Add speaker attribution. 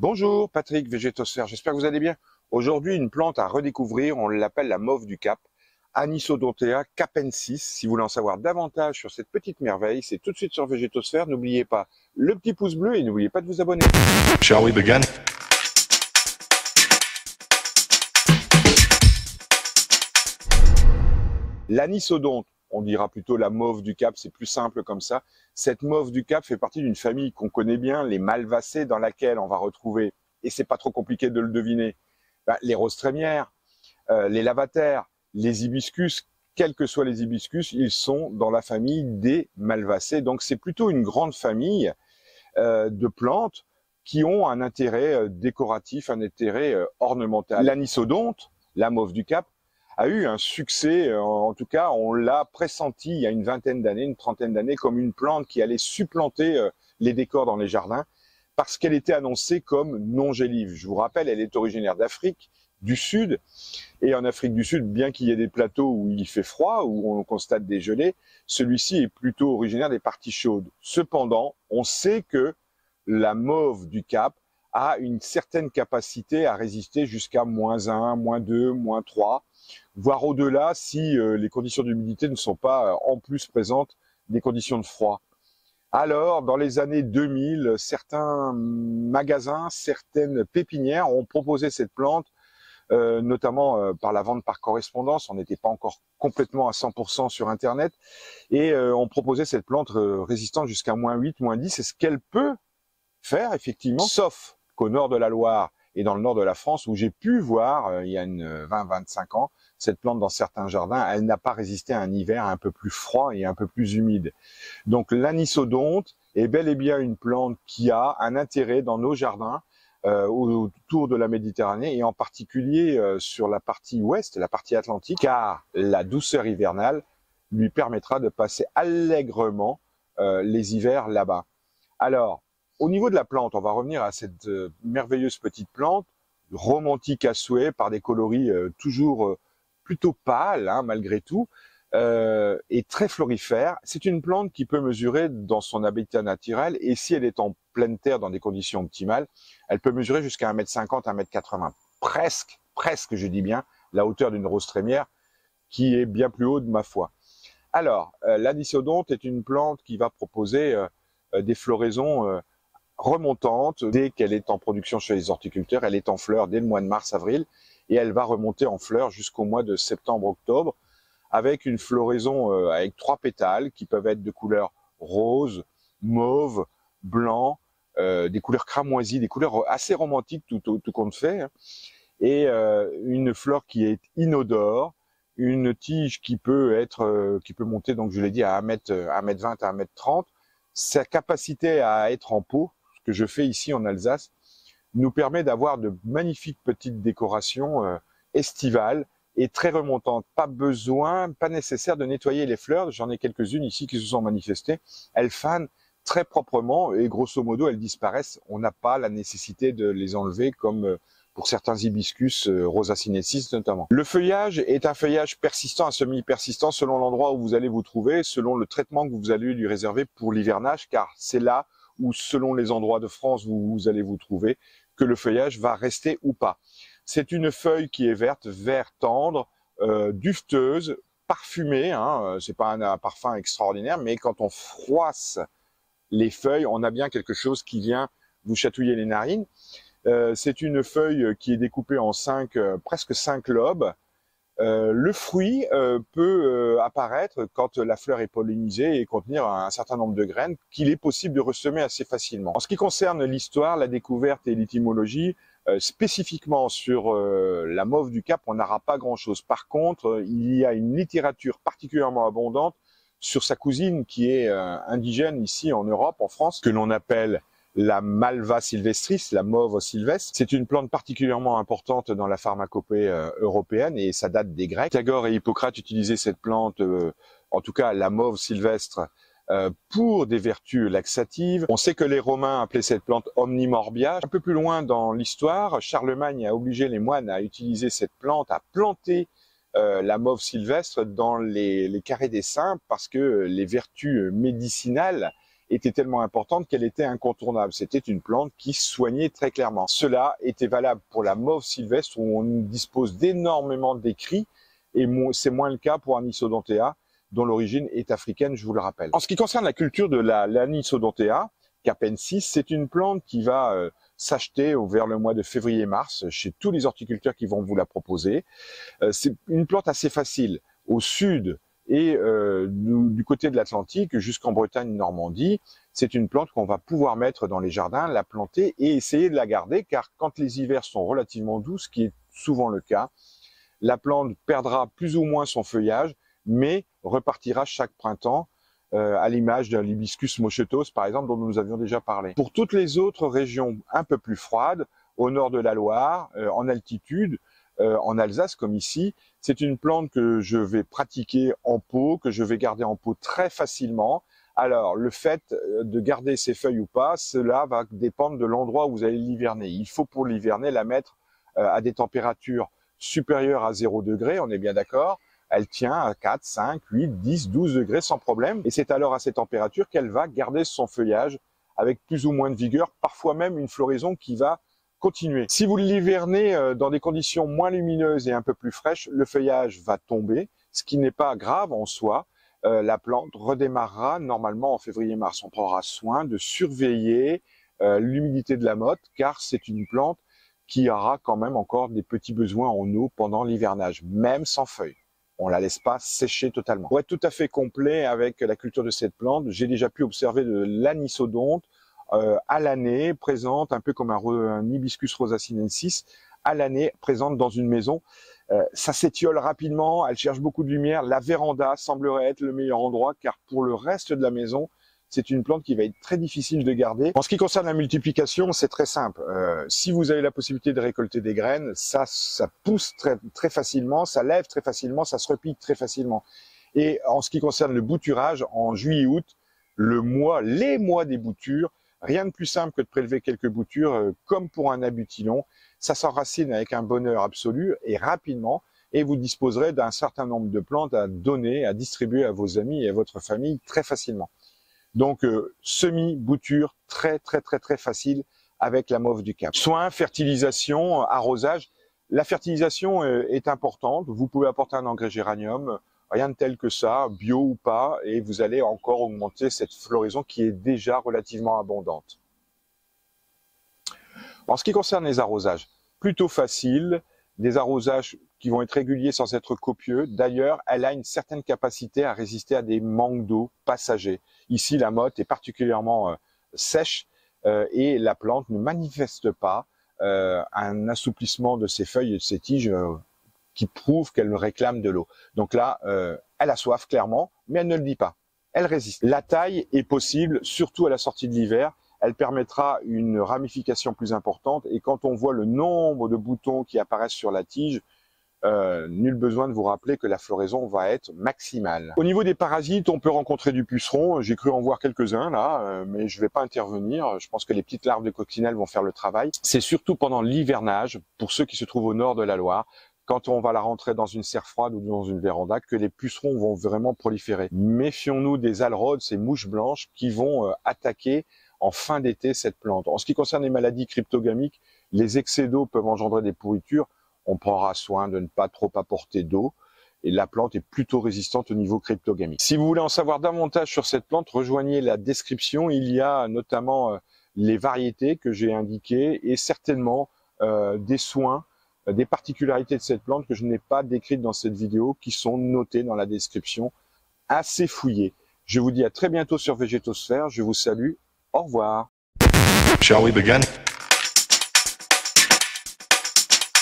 Speaker 1: Bonjour, Patrick Végétosphère, j'espère que vous allez bien. Aujourd'hui, une plante à redécouvrir, on l'appelle la mauve du Cap, Anisodontea capensis. Si vous voulez en savoir davantage sur cette petite merveille, c'est tout de suite sur Végétosphère. N'oubliez pas le petit pouce bleu et n'oubliez pas de vous abonner.
Speaker 2: Shall we begin?
Speaker 1: L'anisodonte, on dira plutôt la mauve du Cap, c'est plus simple comme ça. Cette mauve du Cap fait partie d'une famille qu'on connaît bien, les malvacées, dans laquelle on va retrouver, et c'est pas trop compliqué de le deviner, ben, les roses trémières, euh, les lavataires, les hibiscus, quels que soient les hibiscus, ils sont dans la famille des malvacées. Donc c'est plutôt une grande famille euh, de plantes qui ont un intérêt euh, décoratif, un intérêt ornemental. L'anisodonte, la mauve du Cap, a eu un succès, euh, en tout cas on l'a pressenti il y a une vingtaine d'années, une trentaine d'années, comme une plante qui allait supplanter euh, les décors dans les jardins, parce qu'elle était annoncée comme non gélive. Je vous rappelle, elle est originaire d'Afrique du Sud, et en Afrique du Sud, bien qu'il y ait des plateaux où il fait froid, où on constate des gelées, celui-ci est plutôt originaire des parties chaudes. Cependant, on sait que la mauve du Cap a une certaine capacité à résister jusqu'à moins 1, moins 2, moins 3, voire au-delà si euh, les conditions d'humidité ne sont pas euh, en plus présentes des conditions de froid. Alors, dans les années 2000, certains magasins, certaines pépinières ont proposé cette plante, euh, notamment par la vente par correspondance. On n'était pas encore complètement à 100% sur Internet. Et on proposait cette plante résistante jusqu'à moins 8, moins 10. C'est ce qu'elle peut faire, effectivement, sauf qu'au nord de la Loire et dans le nord de la France, où j'ai pu voir, il y a une 20-25 ans, cette plante dans certains jardins, elle n'a pas résisté à un hiver un peu plus froid et un peu plus humide. Donc l'anisodonte est bel et bien une plante qui a un intérêt dans nos jardins euh, autour de la Méditerranée et en particulier euh, sur la partie ouest, la partie atlantique, car la douceur hivernale lui permettra de passer allègrement euh, les hivers là-bas. Alors, au niveau de la plante, on va revenir à cette merveilleuse petite plante, romantique à souhait, par des coloris toujours plutôt pâle hein, malgré tout, euh, et très florifère. C'est une plante qui peut mesurer dans son habitat naturel, et si elle est en pleine terre dans des conditions optimales, elle peut mesurer jusqu'à 1m50, 1m80. Presque, presque, je dis bien, la hauteur d'une rose trémière, qui est bien plus haute, ma foi. Alors, euh, l'anisodonte est une plante qui va proposer euh, euh, des floraisons euh, remontantes dès qu'elle est en production chez les horticulteurs. Elle est en fleurs dès le mois de mars-avril et elle va remonter en fleurs jusqu'au mois de septembre-octobre avec une floraison euh, avec trois pétales qui peuvent être de couleur rose, mauve, blanc, euh, des couleurs cramoisies, des couleurs assez romantiques tout, tout, compte fait, hein. et euh, une fleur qui est inodore, une tige qui peut être, qui peut monter, donc je l'ai dit, à 1 m 1 m 20 à 1 m 30 sa capacité à être en pot, que je fais ici en Alsace, nous permet d'avoir de magnifiques petites décorations euh, estivales et très remontantes. Pas besoin, pas nécessaire de nettoyer les fleurs. J'en ai quelques-unes ici qui se sont manifestées. Elles fanent très proprement et grosso modo elles disparaissent. On n'a pas la nécessité de les enlever comme euh, pour certains hibiscus euh, rosa sinensis notamment. Le feuillage est un feuillage persistant, un semi-persistant selon l'endroit où vous allez vous trouver, selon le traitement que vous allez lui réserver pour l'hivernage, car c'est là où, selon les endroits de France où vous allez vous trouver, que le feuillage va rester ou pas. C'est une feuille qui est verte, vert tendre, euh, dufteuse, parfumée. Hein, euh, c'est pas un, parfum extraordinaire, mais quand on froisse les feuilles, on a bien quelque chose qui vient vous chatouiller les narines. Euh, c'est une feuille qui est découpée en cinq, euh, presque cinq lobes. Euh, le fruit euh, peut apparaître quand la fleur est pollinisée et contenir un certain nombre de graines qu'il est possible de ressemer assez facilement. En ce qui concerne l'histoire, la découverte et l'étymologie, spécifiquement sur la mauve du Cap, on n'aura pas grand-chose. Par contre, il y a une littérature particulièrement abondante sur sa cousine qui est indigène ici en Europe, en France, que l'on appelle la Malva sylvestris, la mauve sylvestre. C'est une plante particulièrement importante dans la pharmacopée euh, européenne et ça date des Grecs. Pythagore et Hippocrate utilisaient cette plante, euh, en tout cas la mauve sylvestre, euh, pour des vertus laxatives. On sait que les Romains appelaient cette plante omnimorbia. Un peu plus loin dans l'histoire, Charlemagne a obligé les moines à utiliser cette plante, à planter la mauve sylvestre dans les, les carrés des saints parce que les vertus médicinales était tellement importante qu'elle était incontournable. C'était une plante qui soignait très clairement. Cela était valable pour la mauve sylvestre où on dispose d'énormément d'écrits et c'est moins le cas pour Anisodontea dont l'origine est africaine, je vous le rappelle. En ce qui concerne la culture de la l'Anisodontea capensis, c'est une plante qui va euh, s'acheter vers le mois de février-mars chez tous les horticulteurs qui vont vous la proposer. Euh, c'est une plante assez facile. Au sud, et euh, du, côté de l'Atlantique jusqu'en Bretagne, Normandie, c'est une plante qu'on va pouvoir mettre dans les jardins, la planter et essayer de la garder, car quand les hivers sont relativement doux, ce qui est souvent le cas, la plante perdra plus ou moins son feuillage, mais repartira chaque printemps, euh, à l'image d'un hibiscus moschetos, par exemple, dont nous avions déjà parlé. Pour toutes les autres régions un peu plus froides, au nord de la Loire, euh, en altitude, euh, en Alsace comme ici. C'est une plante que je vais pratiquer en pot, que je vais garder en pot très facilement. Alors, le fait euh, de garder ses feuilles ou pas, cela va dépendre de l'endroit où vous allez l'hiverner. Il faut pour l'hiverner la mettre euh, à des températures supérieures à 0 degré, on est bien d'accord. Elle tient à 4, 5, 8, 10, 12 degrés sans problème. Et c'est alors à ces températures qu'elle va garder son feuillage avec plus ou moins de vigueur, parfois même une floraison qui va Si vous l'hivernez euh, dans des conditions moins lumineuses et un peu plus fraîches, le feuillage va tomber, ce qui n'est pas grave en soi. Euh, la plante redémarrera normalement en février-mars. On prendra soin de surveiller euh, l'humidité de la motte, car c'est une plante qui aura quand même encore des petits besoins en eau pendant l'hivernage, même sans feuilles. On la laisse pas sécher totalement. Pour être tout à fait complet avec la culture de cette plante, j'ai déjà pu observer de l'anisodonte à l'année, présente un peu comme un, un hibiscus rosacinensis, à l'année présente dans une maison. Euh, ça s'étiole rapidement, elle cherche beaucoup de lumière. La véranda semblerait être le meilleur endroit car pour le reste de la maison, c'est une plante qui va être très difficile de garder. En ce qui concerne la multiplication, c'est très simple. Euh, si vous avez la possibilité de récolter des graines, ça, ça pousse très, très facilement, ça lève très facilement, ça se repique très facilement. Et en ce qui concerne le bouturage, en juillet-août, le mois, les mois des boutures, Rien de plus simple que de prélever quelques boutures, euh, comme pour un abutilon. Ça s'enracine avec un bonheur absolu et rapidement, et vous disposerez d'un certain nombre de plantes à donner, à distribuer à vos amis et à votre famille très facilement. Donc, euh, semi-bouture, très très très très facile avec la mauve du Cap. Soins, fertilisation, arrosage. La fertilisation euh, est importante. Vous pouvez apporter un engrais géranium, rien de tel que ça, bio ou pas, et vous allez encore augmenter cette floraison qui est déjà relativement abondante. En ce qui concerne les arrosages, plutôt facile, des arrosages qui vont être réguliers sans être copieux. D'ailleurs, elle a une certaine capacité à résister à des manques d'eau passagers. Ici, la motte est particulièrement euh, sèche euh, et la plante ne manifeste pas euh, un assouplissement de ses feuilles et de ses tiges qui prouve qu'elle réclame de l'eau. Donc là, euh, elle a soif clairement, mais elle ne le dit pas. Elle résiste. La taille est possible, surtout à la sortie de l'hiver. Elle permettra une ramification plus importante. Et quand on voit le nombre de boutons qui apparaissent sur la tige, euh, nul besoin de vous rappeler que la floraison va être maximale. Au niveau des parasites, on peut rencontrer du puceron. J'ai cru en voir quelques-uns là, euh, mais je ne vais pas intervenir. Je pense que les petites larves de coccinelle vont faire le travail. C'est surtout pendant l'hivernage, pour ceux qui se trouvent au nord de la Loire, quand on va la rentrer dans une serre froide ou dans une véranda, que les pucerons vont vraiment proliférer. Méfions-nous des alrodes, ces mouches blanches qui vont euh, attaquer en fin d'été cette plante. En ce qui concerne les maladies cryptogamiques, les excès d'eau peuvent engendrer des pourritures. On prendra soin de ne pas trop apporter d'eau et la plante est plutôt résistante au niveau cryptogamique. Si vous voulez en savoir davantage sur cette plante, rejoignez la description. Il y a notamment euh, les variétés que j'ai indiquées et certainement euh, des soins des particularités de cette plante que je n'ai pas décrites dans cette vidéo, qui sont notées dans la description, assez fouillées. Je vous dis à très bientôt sur Végétosphère, je vous salue, au revoir. Shall we begin?